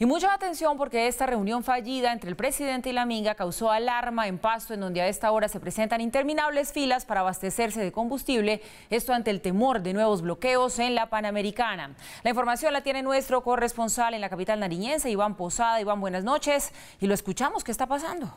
Y mucha atención porque esta reunión fallida entre el presidente y la Minga causó alarma en Pasto, en donde a esta hora se presentan interminables filas para abastecerse de combustible, esto ante el temor de nuevos bloqueos en la Panamericana. La información la tiene nuestro corresponsal en la capital nariñense, Iván Posada. Iván, buenas noches y lo escuchamos. ¿Qué está pasando?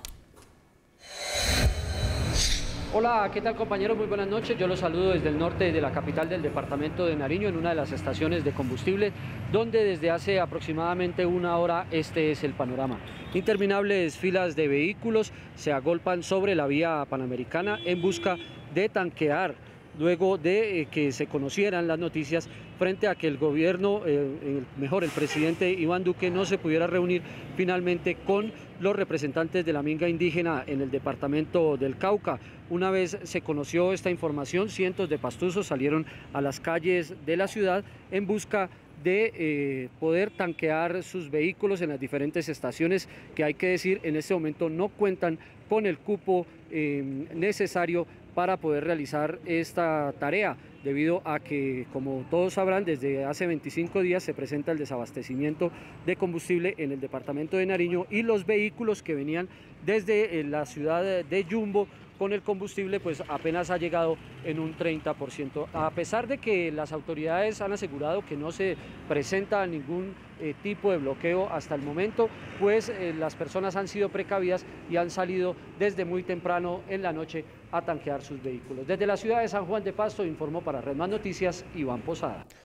Hola, ¿qué tal compañeros? Muy buenas noches. Yo los saludo desde el norte de la capital del departamento de Nariño, en una de las estaciones de combustible, donde desde hace aproximadamente una hora este es el panorama. Interminables filas de vehículos se agolpan sobre la vía panamericana en busca de tanquear luego de eh, que se conocieran las noticias frente a que el gobierno, eh, mejor el presidente Iván Duque, no se pudiera reunir finalmente con los representantes de la minga indígena en el departamento del Cauca. Una vez se conoció esta información, cientos de pastuzos salieron a las calles de la ciudad en busca de eh, poder tanquear sus vehículos en las diferentes estaciones que hay que decir en este momento no cuentan con el cupo necesario para poder realizar esta tarea, debido a que, como todos sabrán, desde hace 25 días se presenta el desabastecimiento de combustible en el departamento de Nariño y los vehículos que venían desde eh, la ciudad de Yumbo con el combustible pues apenas ha llegado en un 30%. A pesar de que las autoridades han asegurado que no se presenta ningún eh, tipo de bloqueo hasta el momento, pues eh, las personas han sido precavidas y han salido desde muy temprano en la noche a tanquear sus vehículos. Desde la ciudad de San Juan de Pasto informó para Red Más Noticias Iván Posada.